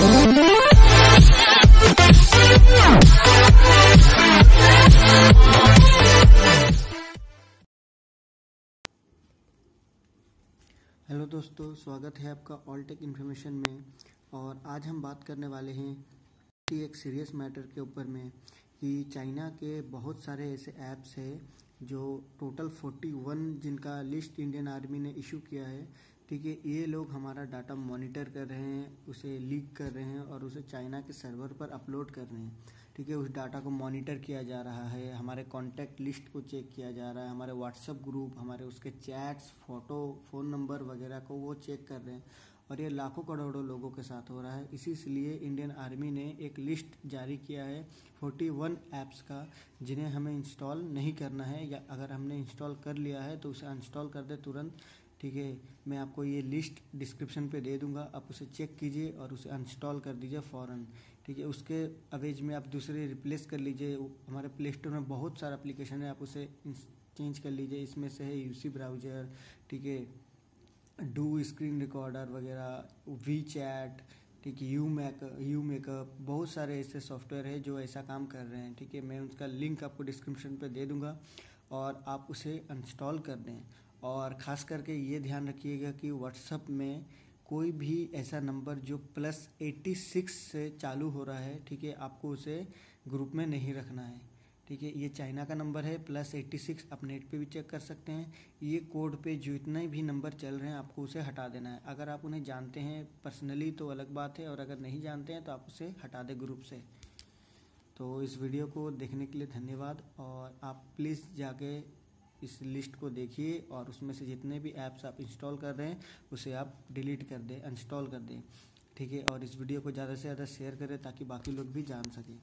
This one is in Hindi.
हेलो दोस्तों, स्वागत है आपका ऑल टेक इन्फॉर्मेशन में। और आज हम बात करने वाले हैं एक सीरियस मैटर के ऊपर में कि चाइना के बहुत सारे ऐसे ऐप्स हैं जो टोटल 41 जिनका लिस्ट इंडियन आर्मी ने इशू किया है ठीक है, ये लोग हमारा डाटा मॉनिटर कर रहे हैं, उसे लीक कर रहे हैं और उसे चाइना के सर्वर पर अपलोड कर रहे हैं। ठीक है, उस डाटा को मॉनिटर किया जा रहा है, हमारे कॉन्टैक्ट लिस्ट को चेक किया जा रहा है, हमारे व्हाट्सअप ग्रुप हमारे उसके चैट्स फ़ोटो फ़ोन नंबर वगैरह को वो चेक कर रहे हैं। और ये लाखों करोड़ों लोगों के साथ हो रहा है। इसी इसलिए इंडियन आर्मी ने एक लिस्ट जारी किया है 41 ऐप्स का, जिन्हें हमें इंस्टॉल नहीं करना है या अगर हमने इंस्टॉल कर लिया है तो उसे अनस्टॉल कर दे तुरंत। ठीक है, मैं आपको ये लिस्ट डिस्क्रिप्शन पे दे दूँगा, आप उसे चेक कीजिए और उसे अनस्टॉल कर दीजिए फ़ौरन, ठीक है। उसके अवेज में आप दूसरे रिप्लेस कर लीजिए हमारे प्ले स्टोर में बहुत सारा एप्लीकेशन है, आप उसे चेंज कर लीजिए, इसमें से है यूसी ब्राउज़र ठीक है डू स्क्रीन रिकॉर्डर वगैरह वी चैट ठीक है यू मैक यू मेकअप बहुत सारे ऐसे सॉफ्टवेयर है जो ऐसा काम कर रहे हैं, ठीक है। मैं उसका लिंक आपको डिस्क्रिप्शन पे दे दूँगा और आप उसे इंस्टॉल कर दें। और ख़ास करके ये ध्यान रखिएगा कि व्हाट्सअप में कोई भी ऐसा नंबर जो प्लस एट्टी सिक्स से चालू हो रहा है, ठीक है, आपको उसे ग्रुप में नहीं रखना है। ठीक है, ये चाइना का नंबर है प्लस एट्टी सिक्स आप नेट पे भी चेक कर सकते हैं। ये कोड पे जो इतने भी नंबर चल रहे हैं, आपको उसे हटा देना है। अगर आप उन्हें जानते हैं पर्सनली तो अलग बात है, और अगर नहीं जानते हैं तो आप उसे हटा दें ग्रुप से। तो इस वीडियो को देखने के लिए धन्यवाद, और आप प्लीज़ जाके इस लिस्ट को देखिए और उसमें से जितने भी ऐप्स आप इंस्टॉल कर रहे हैं, उसे आप डिलीट कर दें इंस्टॉल कर दें। ठीक है? और इस वीडियो को ज़्यादा से ज़्यादा शेयर करें ताकि बाकी लोग भी जान सकें।